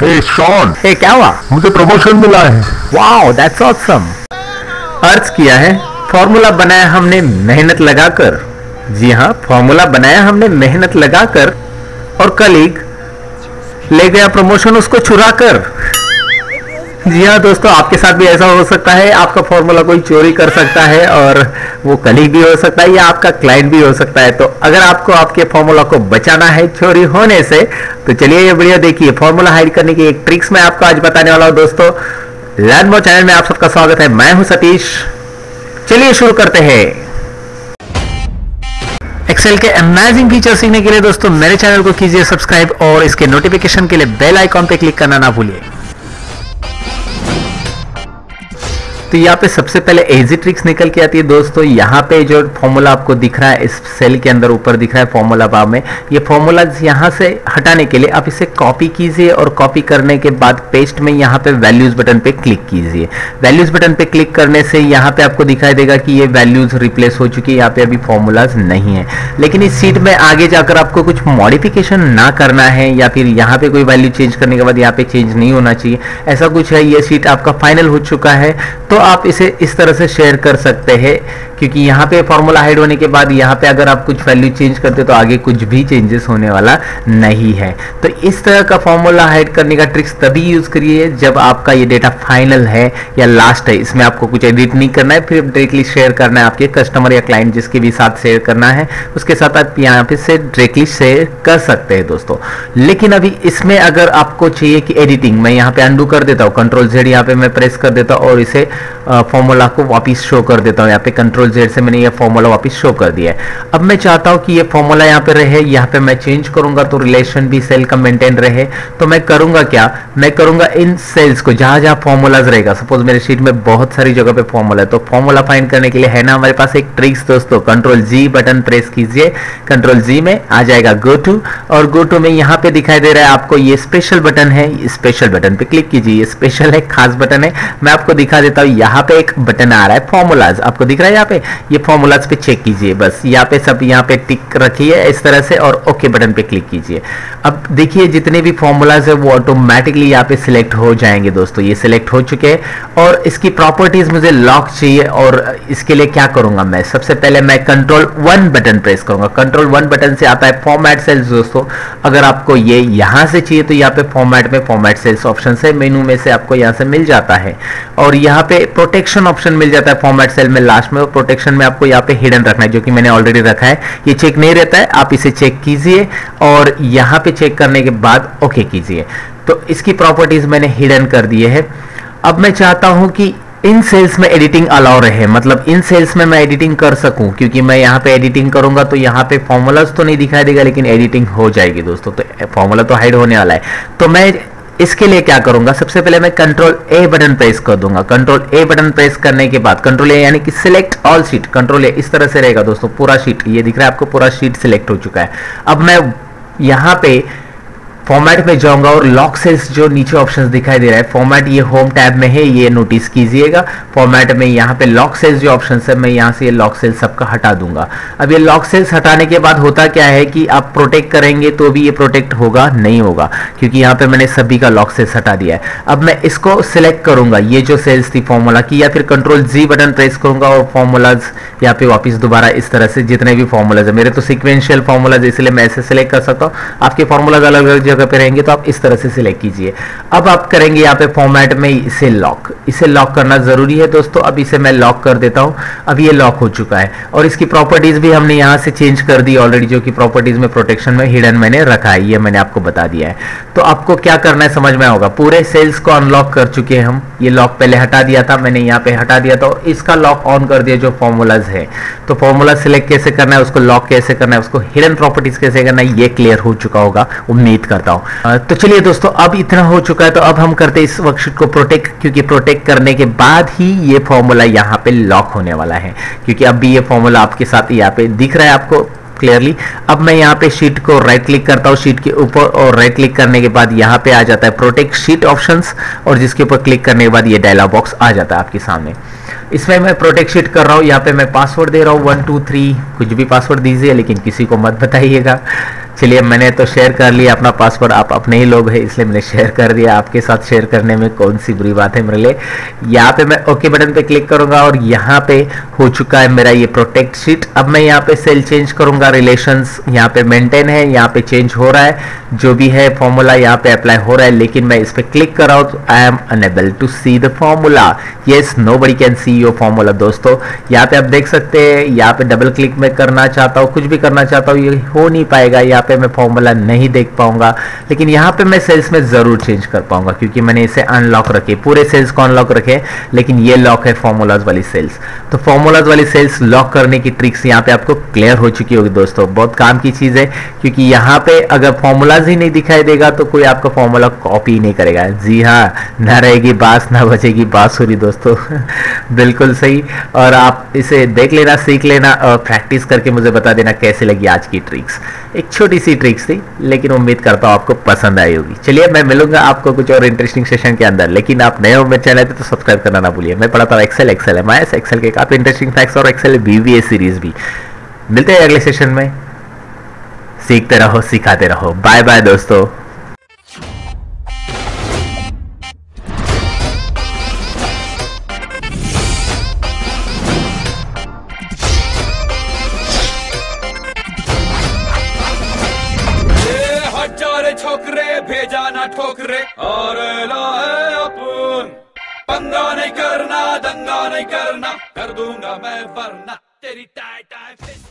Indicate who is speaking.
Speaker 1: हे Shawn
Speaker 2: हे क्या हुआ?
Speaker 1: मुझे प्रमोशन मिला है।
Speaker 2: वाओ दैट्स ऑसम अर्ज़ किया है फॉर्मूला बनाया हमने मेहनत लगाकर। जी हाँ फॉर्मूला बनाया हमने मेहनत लगाकर और कलीग ले गया प्रमोशन उसको चुरा कर जी हाँ दोस्तों, आपके साथ भी ऐसा हो सकता है। आपका फॉर्मूला कोई चोरी कर सकता है और वो कलीग भी हो सकता है या आपका क्लाइंट भी हो सकता है। तो अगर आपको आपके फॉर्मूला को बचाना है चोरी होने से तो चलिए ये वीडियो देखिए। फॉर्मूला हाइड करने की एक ट्रिक्स मैं आपको आज बताने वाला हूँ, दोस्तों। लर्न मोर चैनल में आप सबका स्वागत है। मैं हूँ सतीश। चलिए शुरू करते हैं। एक्सेल के अमेजिंग फीचर सीखने के लिए, दोस्तों, मेरे चैनल को कीजिए सब्सक्राइब और इसके नोटिफिकेशन के लिए बेल आइकॉन पे क्लिक करना ना भूलिए। तो यहाँ पे सबसे पहले एजी ट्रिक्स निकल के आती है दोस्तों। यहाँ पे जो फॉर्मूला आपको दिख रहा है, इस सेल के अंदर ऊपर दिख रहा है फॉर्मूला बार में। ये फॉर्मूला यहाँ से हटाने के लिए आप इसे कॉपी कीजिए और कॉपी करने के बाद पेस्ट में यहाँ पे वैल्यूज़ बटन पे क्लिक कीजिए। वैल्यूज़ बटन पे क्लिक करने से यहाँ पे आपको दिखाई देगा कि ये वैल्यूज़ रिप्लेस हो चुकी है, यहाँ पे अभी फॉर्मूलाज नहीं है। लेकिन इस सीट में आगे जाकर आपको कुछ मॉडिफिकेशन ना करना है या फिर यहाँ पे कोई वैल्यू चेंज करने के बाद यहाँ पे चेंज नहीं होना चाहिए। ऐसा कुछ है, ये सीट आपका फाइनल हो चुका है। तो आप इसे इस तरह से शेयर कर सकते हैं। क्योंकि यहाँ पे फॉर्मूला हाइड होने के बाद यहाँ पे अगर आप कुछ वैल्यू चेंज करते तो आगे कुछ भी चेंजेस होने वाला नहीं है। तो इस तरह का फॉर्मूला हाइड करने का ट्रिक्स तभी यूज़ करिए जब आपका ये डेटा फाइनल है या लास्ट है। इसमें आपको कुछ एडिट नहीं करना है, फिर डायरेक्टली शेयर करना है आपके कस्टमर या क्लाइंट जिसके भी साथ शेयर करना है, उसके साथ आप यहाँ पे से डायरेक्टली शेयर कर सकते हैं दोस्तों। लेकिन अभी इसमें अगर आपको चाहिए कि एडिटिंग मैं यहाँ पे अंडू कर देता हूँ कंट्रोल जेड यहाँ पे मैं प्रेस कर देता हूँ और इसे फॉर्मूला को वापिस शो कर देता हूँ। यहाँ पे कंट्रोल जेड से मैंने ये फॉर्मूला वापिस शो कर दिया है। अब मैं चाहता हूँ कि ये फॉर्मूला यहाँ पे रहे, यहाँ पे मैं चेंज करूँगा तो रिलेशन भी सेल का मेंटेन रहे। तो मैं करूँगा क्या? मैं करूँगा इन सेल्स को, जहाँ जहाँ फॉर्मूलाज रहेगा। सपोज़ मेरे शीट में बहुत सारी जगह पे फॉर्मूला है तो फॉर्मूला फाइंड करने के लिए है ना हमारे पास एक ट्रिक्स दोस्तों? कंट्रोल जी बटन प्रेस कीजिए। कंट्रोल जी में आ जाएगा गो टू और गो टू में यहाँ पे दिखाई दे रहा है आपको ये स्पेशल बटन है स्पेशल बटन पे क्लिक कीजिए। स्पेशल है, खास बटन है। मैं आपको दिखा देता हूँ, यहाँ पे एक बटन आ रहा है फॉर्मूलाज आपको दिख रहा है यहाँ पे? ये फॉर्मूलाज पे चेक कीजिए, बस। यहाँ पे सब, यहाँ पे टिक रखिए इस तरह से और ओके बटन पे क्लिक कीजिए। अब देखिए, जितने भी फॉर्मूलाज है, वो ऑटोमेटिकली यहाँ पे सिलेक्ट हो जाएँगे दोस्तों। ये सिलेक्ट हो चुके हैं और इसकी प्रॉपर्टीज़ मुझे लॉक चाहिए और इसके लिए क्या करूँगा मैं? सबसे पहले मैं कंट्रोल वन बटन प्रेस करूँगा। कंट्रोल वन बटन से आता है फॉर्मेट सेल्स दोस्तों। अगर आपको ये यहाँ से चाहिए तो यहाँ पे फॉर्मेट में फॉर्मेट सेल्स ऑप्शन से मेनू में से आपको यहाँ से मिल जाता है। और यहाँ पे प्रोटेक्शन ऑप्शन मिल जाता है फॉर्मेट सेल में लास्ट में। प्रोटेक्शन में आपको यहाँ पे हिडन रखना है, जो कि मैंने ऑलरेडी रखा है। ये चेक नहीं रहता है, आप इसे चेक कीजिए और यहाँ पे चेक करने के बाद ओके कीजिए। तो इसकी प्रॉपर्टीज़ मैंने हिडन कर दिए है। अब मैं चाहता हूँ कि इन सेल्स में एडिटिंग अलाउ रहे मतलब इन सेल्स में मैं एडिटिंग कर सकूँ, क्योंकि मैं यहाँ पे एडिटिंग करूँगा तो यहाँ पे फॉर्मूलाज तो नहीं दिखाई देगा, लेकिन एडिटिंग हो जाएगी दोस्तों तो फॉर्मूला तो हाइड होने वाला है। तो मैं इसके लिए क्या करूँगा? सबसे पहले मैं कंट्रोल ए बटन प्रेस कर दूँगा। कंट्रोल ए बटन प्रेस करने के बाद कंट्रोल ए यानी कि select all sheet control A इस तरह से रहेगा दोस्तों, पूरा शीट ये दिख रहा है आपको, पूरा शीट सिलेक्ट हो चुका है। अब मैं यहाँ पे फॉर्मेट में जाऊँगा और लॉक सेल्स जो नीचे ऑप्शंस दिखाई दे रहा है फॉर्मेट ये होम टैब में है, ये नोटिस कीजिएगा। फॉर्मेट में यहाँ पे लॉक सेल्स जो ऑप्शन है, मैं यहाँ से ये लॉक सेल्स सबका हटा दूँगा। अब ये लॉक सेल्स हटाने के बाद होता क्या है कि आप प्रोटेक्ट करेंगे तो भी ये प्रोटेक्ट होगा, नहीं होगा, क्योंकि यहाँ पे मैंने सभी का लॉक सेल्स हटा दिया है। अब मैं इसको सिलेक्ट करूँगा, ये जो सेल्स थी फॉर्मूला की, या फिर कंट्रोल जी बटन प्रेस करूँगा और फॉर्मूलाज यहाँ पे वापिस दोबारा इस तरह से जितने भी फॉर्मूलाज है। मेरे तो सिक्वेंशियल फॉर्मूलाज इसलिए मैं ऐसे सिलेक्ट कर सकता हूँ। आपके फॉर्मूलाज अलग अलग जगह पे रहेंगे तो आप इस तरह से सिलेक्ट कीजिए। अब आप करेंगे यहाँ पे फॉर्मेट में इसे लॉक इसे लॉक करना ज़रूरी है दोस्तों। अब इसे मैं लॉक कर देता हूँ। अब ये लॉक हो चुका है। और इसकी प्रॉपर्टीज़ भी हमने यहाँ से चेंज कर दी ऑलरेडी जो कि प्रॉपर्टीज़ में प्रोटेक्शन में हिडन मैंने रखा है। ये मैंने आपको बता दिया है। तो आपको क्या करना है समझ में होगा पूरे सेल्स को अनलॉक कर चुके हैं हम। ये लॉक पहले हटा दिया था। मैंने यहाँ पे हटा दिया था। इसका लॉक ऑन कर दिया जो फॉर्मूलाज है। तो फॉर्मूला सिलेक्ट कैसे करना है, उसको लॉक कैसे करना है, उसको हिडन प्रॉपर्टीज़ कैसे करना है, ये क्लियर हो चुका होगा। उम्मीद करता हूँ तो चलिए दोस्तों, अब इतना हो चुका है तो अब हम करते इस वर्कशीट को प्रोटेक्ट क्योंकि प्रोटेक्ट करने के बाद ही ये फॉर्मूला यहाँ पे लॉक होने वाला है। क्योंकि अब भी ये फॉर्मूला आपके साथ यहाँ पे दिख रहा है आपको क्लियरली अब मैं यहाँ पे शीट को राइट क्लिक करता हूँ शीट के ऊपर, और राइट क्लिक करने के बाद यहाँ पे आ जाता है प्रोटेक्ट शीट ऑप्शंस और जिसके ऊपर क्लिक करने के बाद ये डायलॉग बॉक्स आ जाता है आपके सामने। इसमें मैं प्रोटेक्ट शीट कर रहा हूँ, यहाँ पे मैं पासवर्ड दे रहा हूँ वन टू थ्री कुछ भी पासवर्ड दीजिए, लेकिन किसी को मत बताइएगा। चलिए मैंने तो शेयर कर लिया, अपना पासवर्ड आप अपने ही लोग हैं, इसलिए मैंने शेयर कर दिया। आपके साथ शेयर करने में कौन सी बुरी बात है मेरे लिए? यहाँ पे मैं ओके बटन पे क्लिक करूँगा और यहाँ पे हो चुका है मेरा ये प्रोटेक्ट शीट अब मैं यहाँ पे सेल चेंज करूँगा रिलेशंस यहाँ पे मेंटेन है, यहाँ पे चेंज हो रहा है। जो भी है फॉर्मूला यहाँ पे अप्लाई हो रहा है, लेकिन मैं इस पर क्लिक कर रहा हूँ तो I am unable to see the formula yes nobody can see your formula दोस्तों। यहाँ पे आप देख सकते हैं, यहाँ पे डबल क्लिक में करना चाहता हूँ, कुछ भी करना चाहता हूँ, ये हो नहीं पाएगा। यहाँ पे मैं फॉर्मूला नहीं देख पाऊँगा, लेकिन यहाँ पे मैं सेल्स में ज़रूर चेंज कर पाऊँगा, क्योंकि मैंने इसे अनलॉक रखे पूरे सेल्स को अनलॉक रखे लेकिन ये लॉक है फॉर्मूलाज वाली सेल्स। तो फॉर्मूलाज वाली सेल्स लॉक करने की ट्रिक्स यहाँ पे आपको क्लियर हो चुकी होगी दोस्तों। बहुत काम की चीज़ है, क्योंकि यहाँ पे अगर फॉर्मूलाज ही नहीं दिखाई देगा तो कोई आपका फॉर्मूला कॉपी नहीं करेगा। जी हाँ ना रहेगी बास, ना बचेगी बांसुरी दोस्तों। बिल्कुल सही। और आप इसे देख लेना, सीख लेना और प्रैक्टिस करके मुझे बता देना कैसे लगी आज की ट्रिक्स एक छोटी सी ट्रिक्स थी, लेकिन उम्मीद करता हूँ आपको पसंद आई होगी। चलिए, मैं मिलूँगा आपको कुछ और इंटरेस्टिंग सेशन के अंदर। लेकिन आप नए हो, मेरे चैनल पे तो सब्सक्राइब करना ना भूलिए। मैं पढ़ाता हूँ Excel Excel M I Excel के काफ़ी इंटरेस्टिंग फैक्ट्स और एक्सेल बीवीए सीरीज़ भी। मिलते हैं अगले सेशन में। सीखते रहो, सिखाते रहो। बाय बाय दोस्तों।
Speaker 3: छोकरे भेजा ना ठोकरे। और लाए अपन। पंगा नहीं करना, दंगा नहीं करना। कर दूँगा मैं वरना। तेरी टाई टाई